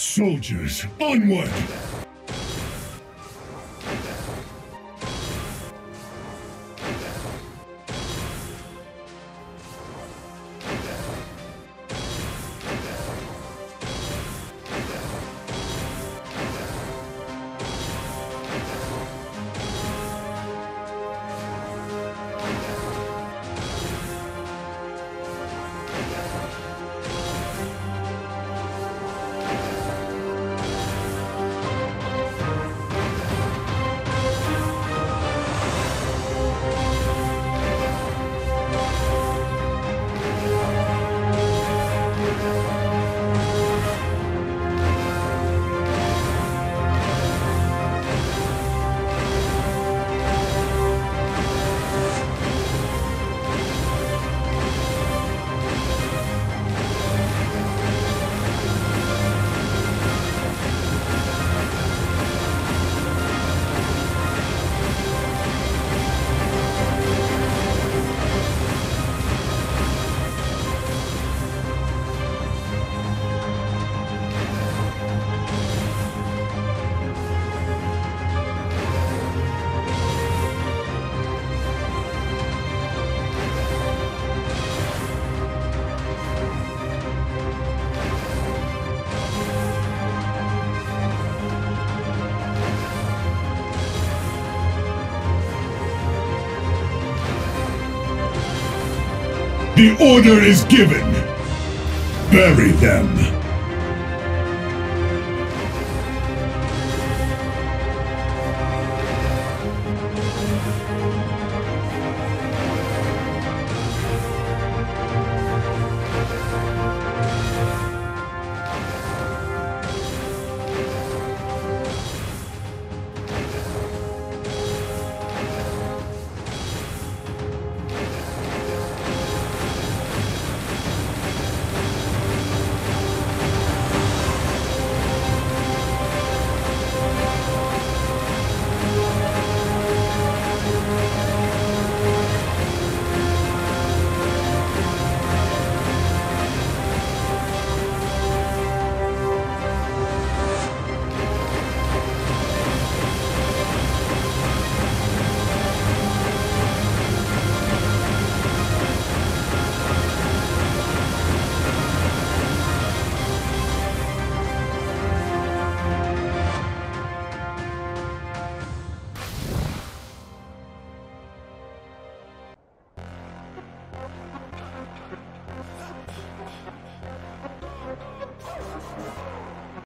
Soldiers, onward! The order is given. Bury them.